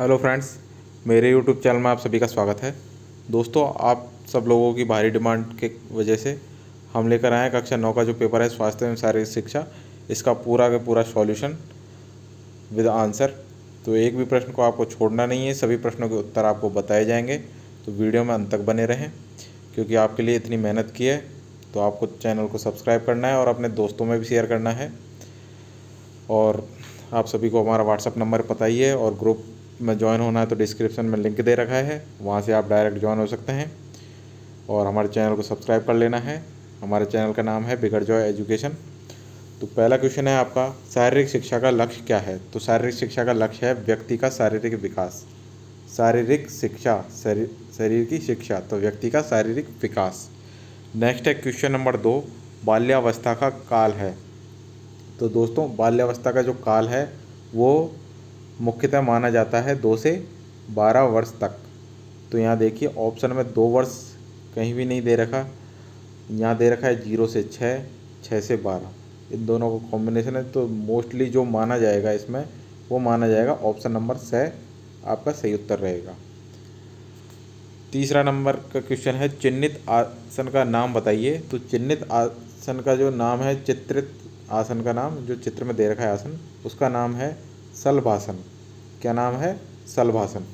Hello friends, मेरे YouTube channel में आप सभी का स्वागत है। दोस्तों, आप सब लोगों की भारी डिमांड के वजह से हम लेकर आए हैं कक्षा नौ का जो पेपर है, स्वास्थ्य एवं शारीरिक शिक्षा, इसका पूरा का पूरा सॉल्यूशन विद आंसर। तो एक भी प्रश्न को आपको छोड़ना नहीं है, सभी प्रश्नों के उत्तर आपको बताए जाएँगे। तो वीडियो में अंत तक बने रहें, क्योंकि आपके लिए इतनी मेहनत की है। तो आपको चैनल को सब्सक्राइब करना है और अपने दोस्तों में भी शेयर करना है। और आप सभी को हमारा व्हाट्सअप नंबर पता ही है और ग्रुप में ज्वाइन होना है तो डिस्क्रिप्शन में लिंक दे रखा है। वहाँ से आप डायरेक्ट ज्वाइन हो सकते हैं। और हमारे चैनल को सब्सक्राइब कर लेना है। हमारे चैनल का नाम है बिगड़ जॉय एजुकेशन तो पहला क्वेश्चन है आपका, शारीरिक शिक्षा का लक्ष्य क्या है? तो शारीरिक शिक्षा का लक्ष्य है व्यक्ति का शारीरिक विकास। शारीरिक शिक्षा शरीर की शिक्षा तो व्यक्ति का शारीरिक विकास। नेक्स्ट है क्वेश्चन नंबर दो, बाल्यावस्था का काल है। तो दोस्तों, बाल्यावस्था का जो काल है, वो मुख्यतः माना जाता है दो से बारह वर्ष तक। तो यहाँ देखिए ऑप्शन में दो वर्ष कहीं भी नहीं दे रखा। यहाँ दे रखा है ज़ीरो से छः छः से बारह। इन दोनों का कॉम्बिनेशन है तो मोस्टली जो माना जाएगा इसमें, वो माना जाएगा ऑप्शन नंबर छः आपका सही उत्तर रहेगा। तीसरा नंबर का क्वेश्चन है, चिन्हित आसन का नाम बताइए। तो चिन्हित आसन का जो नाम है, चित्रित आसन का नाम, जो चित्र में दे रखा है आसन, उसका नाम है सलभासन। क्या नाम है? सलभासन।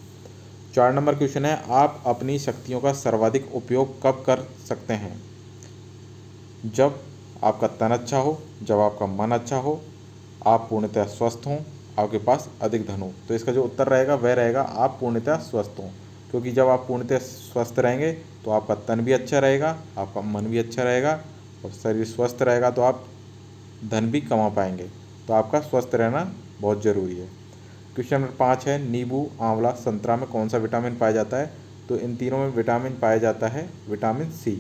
चार नंबर क्वेश्चन है, आप अपनी शक्तियों का सर्वाधिक उपयोग कब कर सकते हैं? जब आपका तन अच्छा हो, जब आपका मन अच्छा हो, आप पूर्णतः स्वस्थ हों, आपके पास अधिक धन हो। तो इसका जो उत्तर रहेगा, वह रहेगा, आप पूर्णतः स्वस्थ हों। क्योंकि जब आप पूर्णतः स्वस्थ रहेंगे तो आपका तन भी अच्छा रहेगा, आपका मन भी अच्छा रहेगा, और शरीर स्वस्थ रहेगा तो आप धन भी कमा पाएँगे। तो आपका स्वस्थ रहना बहुत ज़रूरी है। क्वेश्चन नंबर पाँच है, नींबू, आंवला, संतरा में कौन सा विटामिन पाया जाता है? तो इन तीनों में विटामिन पाया जाता है विटामिन सी,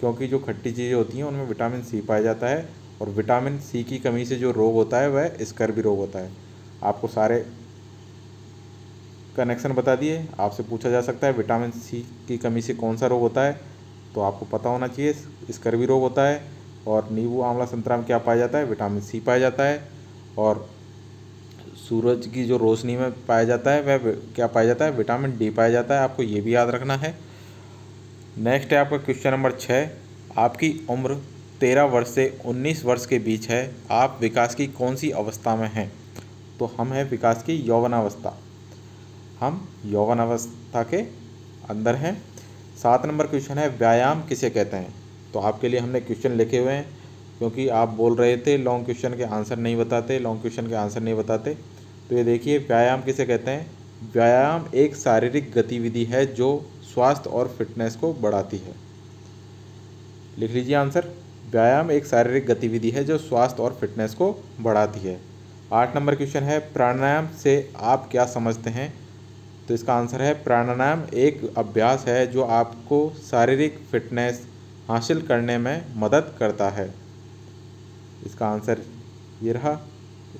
क्योंकि जो खट्टी चीज़ें होती हैं, उनमें विटामिन सी पाया जाता है और विटामिन सी की कमी से जो रोग होता है, वह स्कर रोग होता है। आपको सारे कनेक्शन बता दिए, आपसे पूछा जा सकता है विटामिन सी की कमी से कौन सा रोग होता है तो आपको पता होना चाहिए स्कर रोग होता है और नींबू, आंवला, संतरा में क्या पाया जाता है? विटामिन सी पाया जाता है और सूरज की जो रोशनी में पाया जाता है, वह क्या पाया जाता है? विटामिन डी पाया जाता है। आपको ये भी याद रखना है। नेक्स्ट है आपका क्वेश्चन नंबर छः आपकी उम्र तेरह वर्ष से उन्नीस वर्ष के बीच है। आप विकास की कौन सी अवस्था में हैं? तो हम हैं विकास की यौवनावस्था। हम यौवनावस्था के अंदर हैं। सात नंबर क्वेश्चन है, व्यायाम किसे कहते हैं? तो आपके लिए हमने क्वेश्चन लिखे हुए हैं, क्योंकि आप बोल रहे थे लॉन्ग क्वेश्चन के आंसर नहीं बताते लॉन्ग क्वेश्चन के आंसर नहीं बताते। तो ये देखिए, व्यायाम किसे कहते हैं? व्यायाम एक शारीरिक गतिविधि है जो स्वास्थ्य और फिटनेस को बढ़ाती है। लिख लीजिए आंसर। व्यायाम एक शारीरिक गतिविधि है जो स्वास्थ्य और फिटनेस को बढ़ाती है। आठ नंबर क्वेश्चन है, प्राणायाम से आप क्या समझते हैं? तो इसका आंसर है, प्राणायाम एक अभ्यास है जो आपको शारीरिक फिटनेस हासिल करने में मदद करता है। इसका आंसर ये रहा,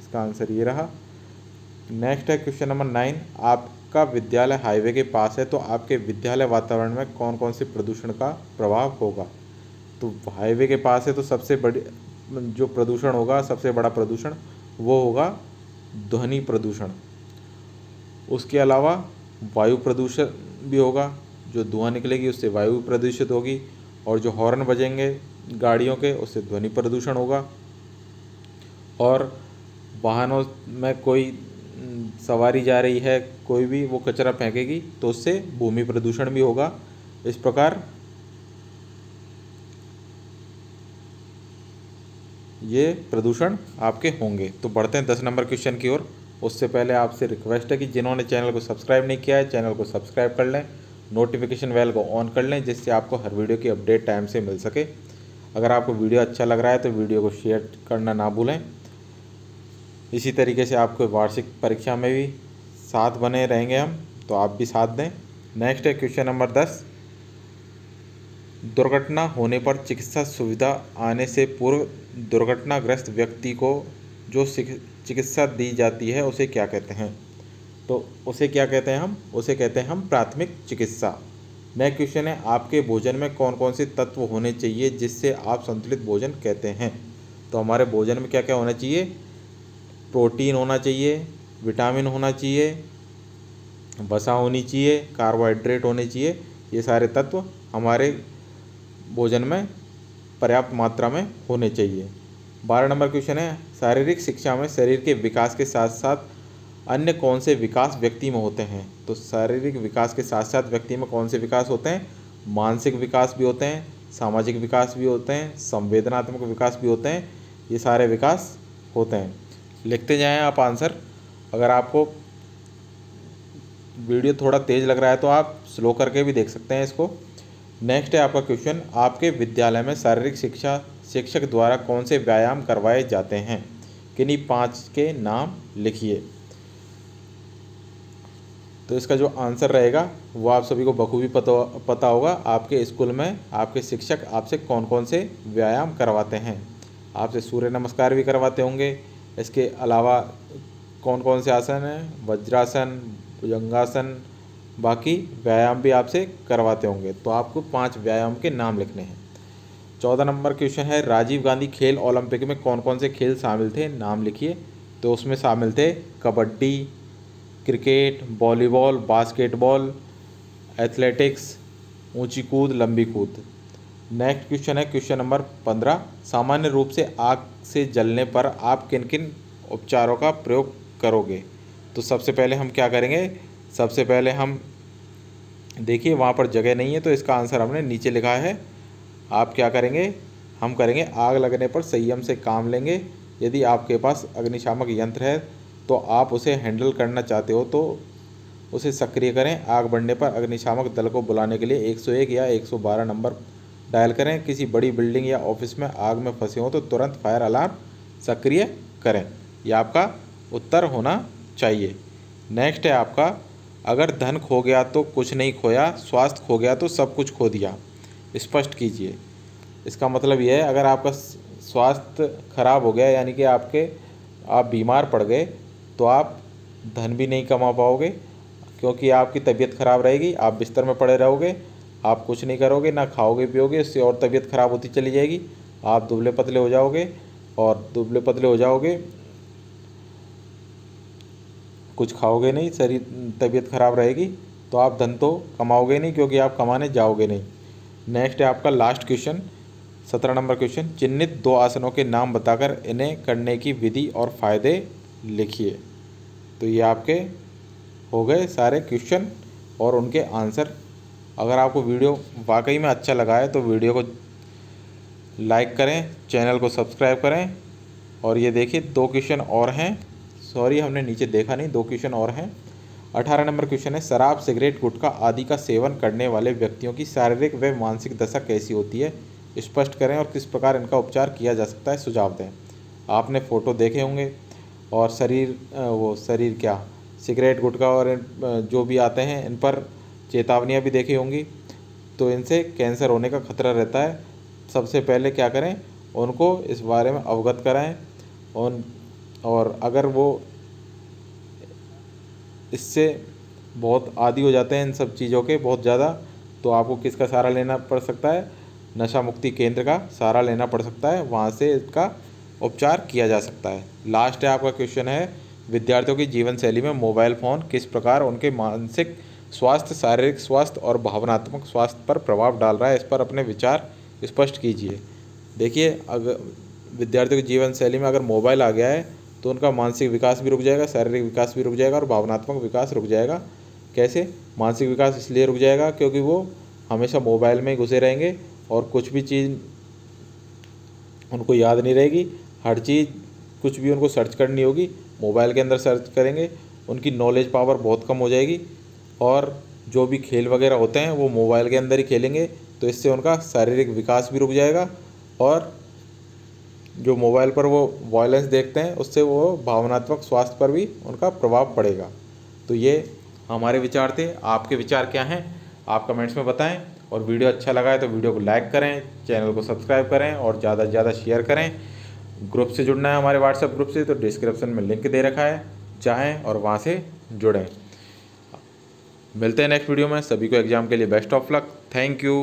इसका आंसर ये रहा। नेक्स्ट है क्वेश्चन नंबर नाइन आपका विद्यालय हाईवे के पास है तो आपके विद्यालय वातावरण में कौन कौन से प्रदूषण का प्रभाव होगा? तो हाईवे के पास है तो सबसे बड़ी, जो प्रदूषण होगा, सबसे बड़ा प्रदूषण वो होगा ध्वनि प्रदूषण। उसके अलावा वायु प्रदूषण भी होगा, जो धुआँ निकलेगी उससे वायु प्रदूषित होगी, और जो हॉर्न बजेंगे गाड़ियों के, उससे ध्वनि प्रदूषण होगा। और वाहनों में कोई सवारी जा रही है, कोई भी वो कचरा फेंकेगी तो उससे भूमि प्रदूषण भी होगा। इस प्रकार ये प्रदूषण आपके होंगे। तो बढ़ते हैं दस नंबर क्वेश्चन की ओर। उससे पहले आपसे रिक्वेस्ट है कि जिन्होंने चैनल को सब्सक्राइब नहीं किया है, चैनल को सब्सक्राइब कर लें, नोटिफिकेशन बेल को ऑन कर लें, जिससे आपको हर वीडियो की अपडेट टाइम से मिल सके। अगर आपको वीडियो अच्छा लग रहा है तो वीडियो को शेयर करना ना भूलें। इसी तरीके से आपको वार्षिक परीक्षा में भी साथ बने रहेंगे हम तो आप भी साथ दें। नेक्स्ट है क्वेश्चन नंबर दस। दुर्घटना होने पर चिकित्सा सुविधा आने से पूर्व दुर्घटनाग्रस्त व्यक्ति को जो चिकित्सा दी जाती है, उसे क्या कहते हैं? तो उसे क्या कहते हैं हम? उसे कहते हैं हम प्राथमिक चिकित्सा। नेक्स्ट क्वेश्चन है, आपके भोजन में कौन कौन से तत्व होने चाहिए जिससे आप संतुलित भोजन कहते हैं? तो हमारे भोजन में क्या क्या होना चाहिए? प्रोटीन होना चाहिए, विटामिन होना चाहिए, वसा होनी चाहिए, कार्बोहाइड्रेट होने चाहिए, ये सारे तत्व हमारे भोजन में पर्याप्त मात्रा में होने चाहिए। बारह नंबर क्वेश्चन है, शारीरिक शिक्षा में शरीर के विकास के साथ साथ अन्य कौन से विकास व्यक्ति में होते हैं? तो शारीरिक विकास के साथ साथ व्यक्ति में कौन से विकास होते हैं? मानसिक विकास भी होते हैं, सामाजिक विकास भी होते हैं, संवेदनात्मक विकास भी होते हैं, ये सारे विकास होते हैं। लिखते जाएँ आप आंसर। अगर आपको वीडियो थोड़ा तेज़ लग रहा है तो आप स्लो करके भी देख सकते हैं इसको। नेक्स्ट है आपका क्वेश्चन, आपके विद्यालय में शारीरिक शिक्षा, शिक्षक द्वारा कौन से व्यायाम करवाए जाते हैं? किन्हीं पाँच के नाम लिखिए। तो इसका जो आंसर रहेगा, वो आप सभी को बखूबी पता पता होगा, आपके स्कूल में आपके शिक्षक आपसे कौन कौन से व्यायाम करवाते हैं। आपसे सूर्य नमस्कार भी करवाते होंगे इसके अलावा कौन कौन से आसन हैं? वज्रासन, भुजंगासन, बाकी व्यायाम भी आपसे करवाते होंगे। तो आपको पाँच व्यायाम के नाम लिखने हैं। चौदह नंबर क्वेश्चन है, राजीव गांधी खेल ओलंपिक में कौन कौन से खेल शामिल थे? नाम लिखिए। तो उसमें शामिल थे kabaddi, cricket, volleyball, basketball, athletics, ऊँची कूद, लंबी कूद। नेक्स्ट क्वेश्चन है, क्वेश्चन नंबर पंद्रह। सामान्य रूप से आग से जलने पर आप किन किन उपचारों का प्रयोग करोगे? तो सबसे पहले हम क्या करेंगे? सबसे पहले हम, देखिए, वहाँ पर जगह नहीं है तो इसका आंसर हमने नीचे लिखा है। आप क्या करेंगे? हम करेंगे, आग लगने पर संयम से काम लेंगे। यदि आपके पास अग्निशामक यंत्र है तो आप उसे हैंडल करना चाहते हो तो उसे सक्रिय करें। आग बढ़ने पर अग्निशामक दल को बुलाने के लिए 101 या 112 नंबर डायल करें, किसी बड़ी बिल्डिंग या ऑफ़िस में आग में फंसे हों तो तुरंत फायर अलार्म सक्रिय करें। यह आपका उत्तर होना चाहिए। नेक्स्ट है आपका, अगर धन खो गया तो कुछ नहीं खोया, स्वास्थ्य खो गया तो सब कुछ खो दिया। स्पष्ट कीजिए। इसका मतलब यह है, अगर आपका स्वास्थ्य खराब हो गया, यानी कि आपके, आप बीमार पड़ गए तो आप धन भी नहीं कमा पाओगे, क्योंकि आपकी तबीयत खराब रहेगी, आप बिस्तर में पड़े रहोगे आप कुछ नहीं करोगे, ना खाओगे, पियोगे, उससे और तबीयत खराब होती चली जाएगी। आप दुबले पतले हो जाओगे और दुबले पतले हो जाओगे, कुछ खाओगे नहीं, शरीर, तबीयत खराब रहेगी तो आप धन तो कमाओगे नहीं क्योंकि आप कमाने जाओगे नहीं। नेक्स्ट है आपका लास्ट क्वेश्चन सत्रह नंबर क्वेश्चन चिन्हित दो आसनों के नाम बताकर इन्हें करने की विधि और फ़ायदे लिखिए। तो ये आपके हो गए सारे क्वेश्चन और उनके आंसर अगर आपको वीडियो वाकई में अच्छा लगा है तो वीडियो को लाइक करें, चैनल को सब्सक्राइब करें। और ये देखिए, दो क्वेश्चन और हैं। सॉरी, हमने नीचे देखा नहीं, दो क्वेश्चन और हैं। अठारह नंबर क्वेश्चन है, शराब, सिगरेट, गुटखा आदि का सेवन करने वाले व्यक्तियों की शारीरिक व मानसिक दशा कैसी होती है? स्पष्ट करें और किस प्रकार इनका उपचार किया जा सकता है, सुझाव दें। आपने फ़ोटो देखे होंगे। और शरीर वो शरीर क्या? सिगरेट, गुटखा और जो भी आते हैं, इन पर चेतावनियाँ भी देखी होंगी। तो इनसे कैंसर होने का खतरा रहता है। सबसे पहले क्या करें? उनको इस बारे में अवगत कराएँ। उन, और अगर वो इससे बहुत आदि हो जाते हैं इन सब चीज़ों के बहुत ज़्यादा तो आपको किसका सहारा लेना पड़ सकता है? नशा मुक्ति केंद्र का सहारा लेना पड़ सकता है। वहाँ से इसका उपचार किया जा सकता है। लास्ट है आपका क्वेश्चन है, विद्यार्थियों की जीवन शैली में मोबाइल फ़ोन किस प्रकार उनके मानसिक स्वास्थ्य, शारीरिक स्वास्थ्य और भावनात्मक स्वास्थ्य पर प्रभाव डाल रहा है। इस पर अपने विचार स्पष्ट कीजिए। देखिए अगर विद्यार्थियों की जीवन शैली में अगर मोबाइल आ गया है तो उनका मानसिक विकास भी रुक जाएगा, शारीरिक विकास भी रुक जाएगा और भावनात्मक विकास रुक जाएगा। कैसे? मानसिक विकास इसलिए रुक जाएगा क्योंकि वो हमेशा मोबाइल में घुसे रहेंगे और कुछ भी चीज़ उनको याद नहीं रहेगी। हर चीज़ कुछ भी उनको सर्च करनी होगी, मोबाइल के अंदर सर्च करेंगे, उनकी नॉलेज पावर बहुत कम हो जाएगी। और जो भी खेल वगैरह होते हैं, वो मोबाइल के अंदर ही खेलेंगे तो इससे उनका शारीरिक विकास भी रुक जाएगा और जो मोबाइल पर वो वायलेंस देखते हैं, उससे वो भावनात्मक स्वास्थ्य पर भी उनका प्रभाव पड़ेगा। तो ये हमारे विचार थे। आपके विचार क्या हैं, आप कमेंट्स में बताएँ। और वीडियो अच्छा लगा है तो वीडियो को लाइक करें, चैनल को सब्सक्राइब करें और ज़्यादा से ज़्यादा शेयर करें। ग्रुप से जुड़ना है हमारे व्हाट्सएप ग्रुप से तो डिस्क्रिप्शन में लिंक दे रखा है। चाहें और वहाँ से जुड़ें। मिलते हैं नेक्स्ट वीडियो में। सभी को एग्ज़ाम के लिए best of luck thank you